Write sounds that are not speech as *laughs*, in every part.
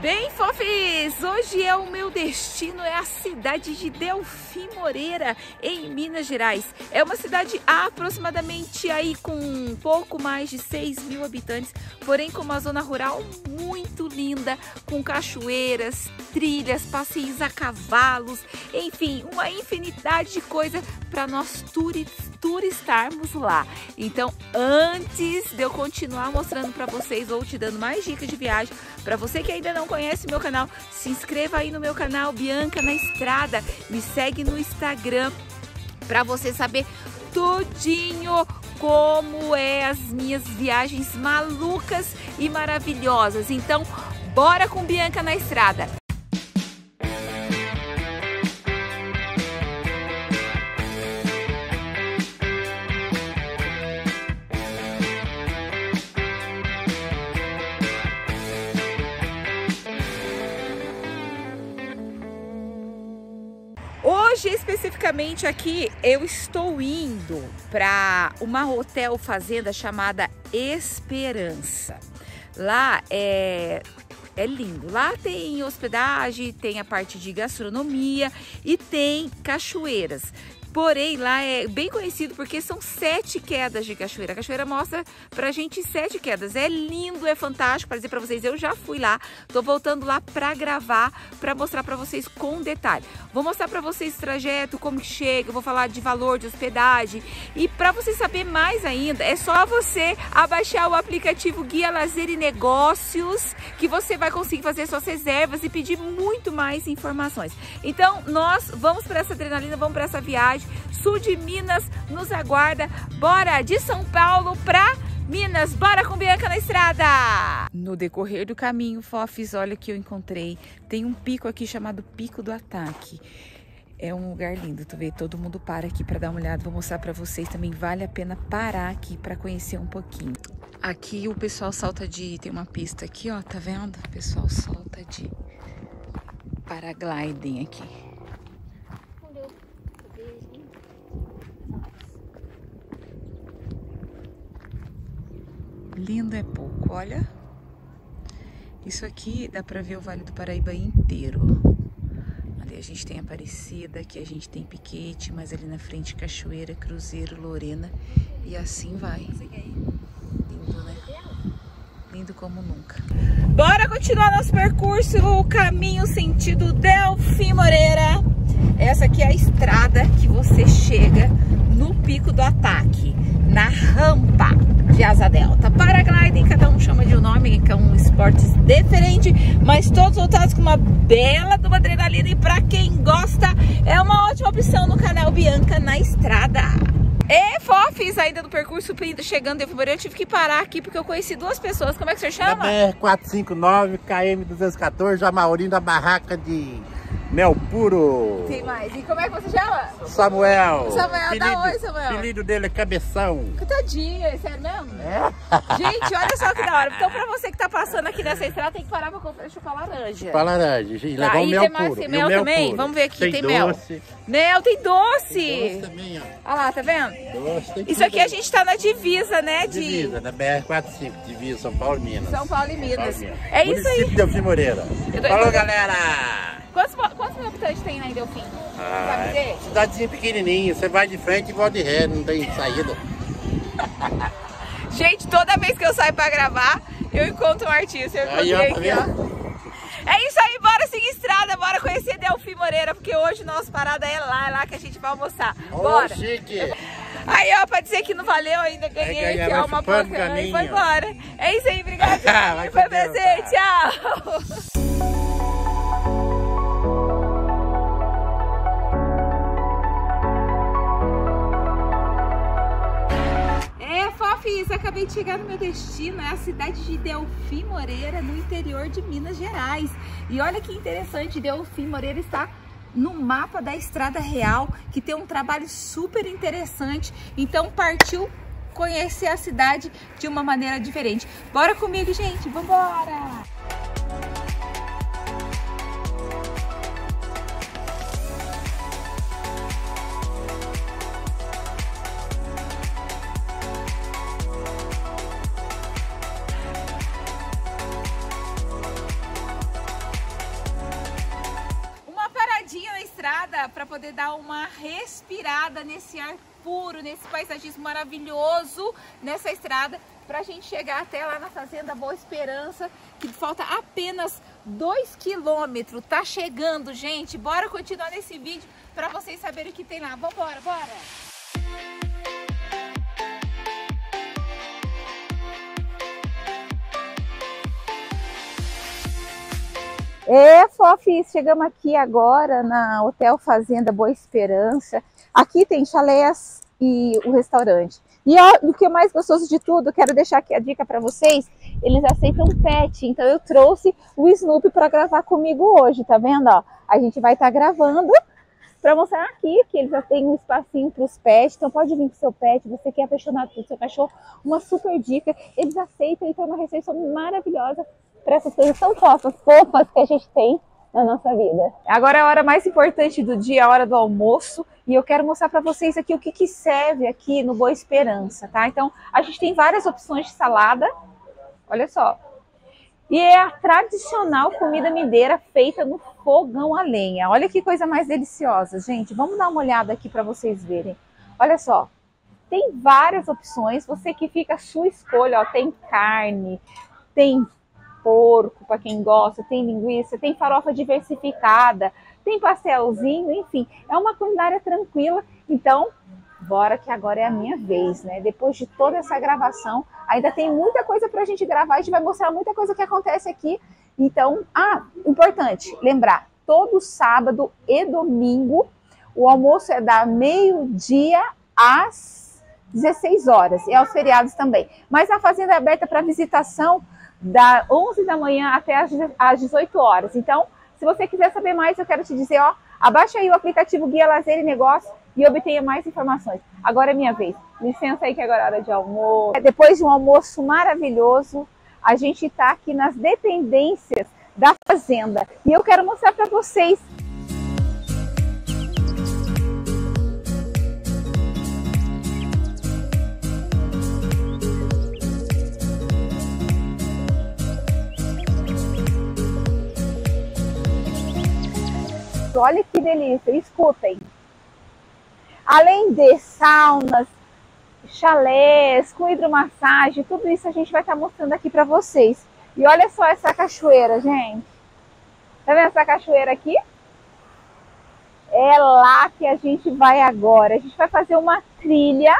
Bem, fofis, hoje é o meu destino, é a cidade de Delfim Moreira, em Minas Gerais. É uma cidade aproximadamente aí com um pouco mais de 6 mil habitantes, porém com uma zona rural muito linda, com cachoeiras, trilhas, passeios a cavalos, enfim, uma infinidade de coisa para nós turistarmos lá. Então, antes de eu continuar mostrando para vocês ou te dando mais dicas de viagem, para você que ainda não conhece meu canal, se inscreva aí no meu canal Bianca na Estrada. Me segue no Instagram para você saber tudinho como é as minhas viagens malucas e maravilhosas. Então, bora com Bianca na Estrada. Especificamente aqui, eu estou indo para uma hotel fazenda chamada Esperança. Lá é, é lindo. Lá tem hospedagem, tem a parte de gastronomia e tem cachoeiras. Porém, lá é bem conhecido porque são sete quedas de cachoeira. A cachoeira mostra pra gente sete quedas. É lindo, é fantástico. Para dizer pra vocês, eu já fui lá. Tô voltando lá pra gravar, pra mostrar pra vocês com detalhe. Vou mostrar pra vocês o trajeto, como que chega, vou falar de valor de hospedagem. E pra vocês saber mais ainda, é só você abaixar o aplicativo Guia Lazer e Negócios, que você vai conseguir fazer suas reservas e pedir muito mais informações. Então, nós vamos para essa adrenalina, vamos para essa viagem cidade, sul de Minas nos aguarda. Bora de São Paulo pra Minas, bora com Bianca na estrada! No decorrer do caminho, Fofis, olha que eu encontrei. Tem um pico aqui chamado Pico do Ataque. É um lugar lindo, tu vê, todo mundo para aqui para dar uma olhada. Vou mostrar para vocês também, vale a pena parar aqui para conhecer um pouquinho. Aqui o pessoal salta de, tem uma pista aqui, ó, tá vendo? O pessoal solta de paragliding aqui. Lindo é pouco, olha. Isso aqui dá pra ver o Vale do Paraíba inteiro. Ali a gente tem Aparecida, aqui a gente tem Piquete, mas ali na frente Cachoeira, Cruzeiro, Lorena e assim vai. Lindo, né? Lindo como nunca. Bora continuar nosso percurso, o caminho sentido Delfim Moreira. Essa aqui é a estrada que você chega no Pico do Ataque, na rampa de asa delta. Paragliding, cada um chama de um nome, que é um esporte diferente, mas todos voltados com uma bela de uma adrenalina e para quem gosta, é uma ótima opção no canal Bianca na Estrada. E fofis ainda no percurso chegando em Fevereiro, eu tive que parar aqui porque eu conheci duas pessoas. Como é que você chama? BR-459, KM-214, já Maurinho da barraca de Mel puro. Tem mais. E como é que você chama? Samuel. Samuel, apelido, dá oi, Samuel. O apelido dele é Cabeção. Tadinho, é sério mesmo? É. *laughs* Gente, olha só que da hora. Então, pra você que tá passando aqui nessa estrada, tem que parar pra comprar chupar laranja. Chupar laranja. E levar tá, o mel tem mais, puro. Tem mel, mel também? Puro. Vamos ver aqui, tem, tem mel. Mel, tem doce. Tem doce também, ó. Olha lá, tá vendo? Doce, tem Isso aqui a gente tá na divisa, né? De... Divisa, na BR-45, divisa São Paulo e Minas. São Paulo e Minas. Paulo, Minas. É isso aí. Delfim Moreira. Falou, galera! Quantos, quantos mil habitantes tem lá em Delfim? Ah, é cidadezinha pequenininha, você vai de frente e volta de ré, não tem saída. Gente, toda vez que eu saio pra gravar, eu encontro um artista. Eu aí, ó, aqui, tá ó. É isso aí, bora seguir estrada, bora conhecer Delfim Moreira, porque hoje nossa parada é lá, é lá que a gente vai almoçar. Bora! Chique! Aí, ó, pra dizer que não valeu ainda, ganhei é, aqui, ó, uma porcaria e foi embora. É isso aí, obrigada. *laughs* foi presente, tchau! Fiz, acabei de chegar no meu destino, é a cidade de Delfim Moreira, no interior de Minas Gerais. E olha que interessante, Delfim Moreira está no mapa da Estrada Real, que tem um trabalho super interessante. Então partiu conhecer a cidade de uma maneira diferente. Bora comigo, gente, vambora! Agora para poder dar uma respirada nesse ar puro, nesse paisagismo maravilhoso, nessa estrada, para a gente chegar até lá na Fazenda Boa Esperança, que falta apenas 2 quilômetros. Tá chegando, gente. Bora continuar nesse vídeo para vocês saberem o que tem lá. Vambora, bora! É, Fofis, chegamos aqui agora na Hotel Fazenda Boa Esperança. Aqui tem chalés e o restaurante. E ó, o que é mais gostoso de tudo, quero deixar aqui a dica para vocês, eles aceitam pet, então eu trouxe o Snoopy para gravar comigo hoje, tá vendo? Ó, a gente vai estar tá gravando para mostrar aqui que eles já têm um espacinho para os pets, então pode vir com seu pet, você que é apaixonado pelo seu cachorro, uma super dica, eles aceitam, então é uma recepção maravilhosa para essas coisas tão fofas, fofas que a gente tem na nossa vida. Agora é a hora mais importante do dia, a hora do almoço, e eu quero mostrar para vocês aqui o que, que serve aqui no Boa Esperança, tá? Então, a gente tem várias opções de salada, olha só. E é a tradicional comida mineira feita no fogão a lenha. Olha que coisa mais deliciosa, gente. Vamos dar uma olhada aqui para vocês verem. Olha só, tem várias opções, você que fica a sua escolha, ó, tem carne, tem porco, para quem gosta, tem linguiça, tem farofa diversificada, tem pastelzinho, enfim, é uma culinária tranquila. Então, bora que agora é a minha vez, né? Depois de toda essa gravação, ainda tem muita coisa para a gente gravar, a gente vai mostrar muita coisa que acontece aqui. Então, ah, importante lembrar, todo sábado e domingo, o almoço é da meio-dia às 16 horas, e aos feriados também. Mas a fazenda é aberta para visitação da 11 da manhã até as 18 horas. Então, se você quiser saber mais, eu quero te dizer, ó, abaixa aí o aplicativo Guia Lazer e Negócio e obtenha mais informações. Agora é minha vez. Licença aí que agora é hora de almoço. Depois de um almoço maravilhoso, a gente está aqui nas dependências da fazenda e eu quero mostrar para vocês Olha que delícia, escutem. Além de saunas, chalés, com hidromassagem, tudo isso a gente vai estar tá mostrando aqui para vocês. E olha só essa cachoeira, gente. Tá vendo essa cachoeira aqui? É lá que a gente vai agora. A gente vai fazer uma trilha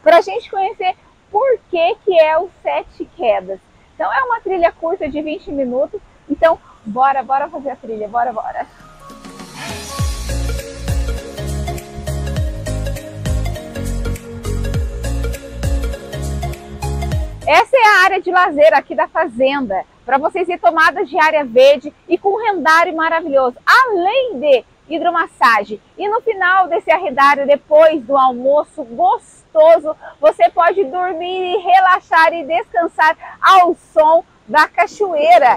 para a gente conhecer por que, que é o Sete Quedas. Então é uma trilha curta de 20 minutos. Então, bora, bora fazer a trilha, bora, bora. Essa é a área de lazer aqui da fazenda, para vocês ir tomadas de área verde e com rendário maravilhoso, além de hidromassagem. E no final desse arredário, depois do almoço gostoso, você pode dormir e relaxar e descansar ao som da cachoeira.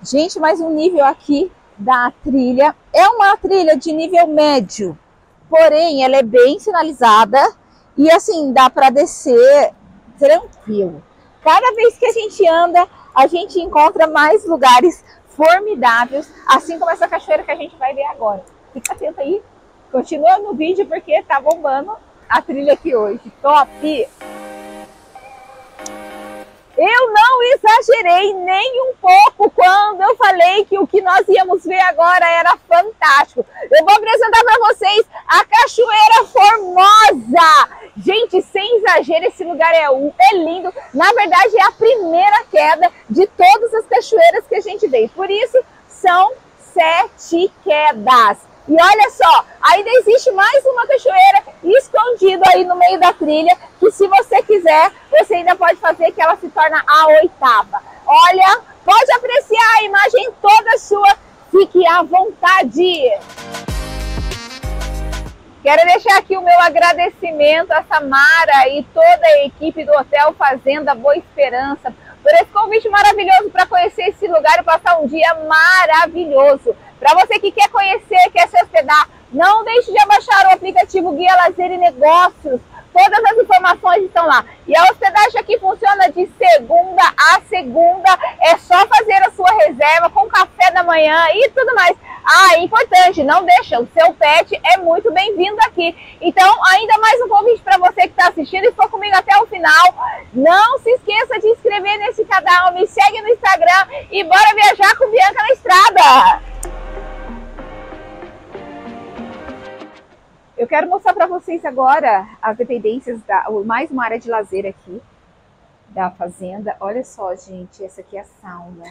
Gente, mais um nível aqui da trilha. É uma trilha de nível médio, porém ela é bem sinalizada e assim dá para descer tranquilo. Cada vez que a gente anda, a gente encontra mais lugares formidáveis, assim como essa cachoeira que a gente vai ver agora. Fica atento aí, continua no vídeo porque tá bombando a trilha aqui hoje. Top! Eu não exagerei nem um pouco quando eu falei que o que nós íamos ver agora era fantástico. Eu vou apresentar para vocês a Cachoeira Formosa. Gente, sem exagero, esse lugar é, é lindo. Na verdade, é a primeira queda de todas as cachoeiras que a gente vê. Por isso, são sete quedas. E olha só, ainda existe mais uma cachoeira escondida aí no meio da trilha, que se você quiser, você ainda pode fazer que ela se torna a oitava. Olha, pode apreciar a imagem toda sua, fique à vontade. Quero deixar aqui o meu agradecimento a Samara e toda a equipe do Hotel Fazenda Boa Esperança por esse convite maravilhoso para conhecer esse lugar e passar um dia maravilhoso. Para você que quer conhecer, quer se hospedar, não deixe de abaixar o aplicativo Guia Lazer e Negócios. Todas as informações estão lá. E a hospedagem aqui funciona de segunda a segunda. É só fazer a sua reserva com café da manhã e tudo mais. Ah, importante, não deixa, o seu pet é muito bem-vindo aqui. Então, ainda mais um convite para você que está assistindo e ficou comigo até o final. Não se esqueça de inscrever nesse canal, me segue no Instagram e bora viajar com Bianca na estrada. Eu quero mostrar para vocês agora as dependências, da, mais uma área de lazer aqui da fazenda. Olha só, gente, essa aqui é a sauna.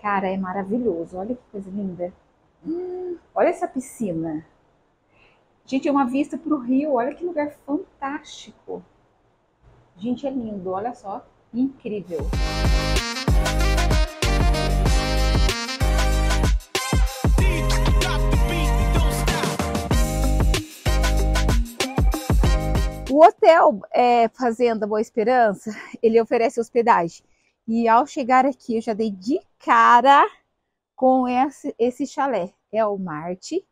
Cara, é maravilhoso. Olha que coisa linda. Hum, olha essa piscina. Gente, é uma vista para o rio. Olha que lugar fantástico. Gente, é lindo. Olha só. Incrível. O hotel é, Fazenda Boa Esperança, ele oferece hospedagem. E ao chegar aqui, eu já dei de cara com esse, esse chalé. É o Marte.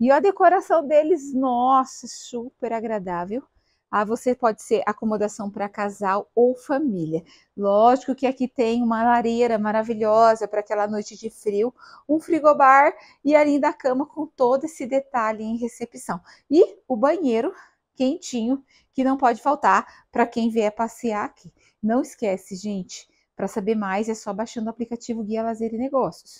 E a decoração deles, nossa, super agradável. Ah, você pode ser acomodação para casal ou família. Lógico que aqui tem uma lareira maravilhosa para aquela noite de frio, um frigobar e ali da cama com todo esse detalhe em recepção. E o banheiro quentinho que não pode faltar para quem vier passear aqui. Não esquece, gente, para saber mais é só baixando o aplicativo Guia Lazer e Negócios.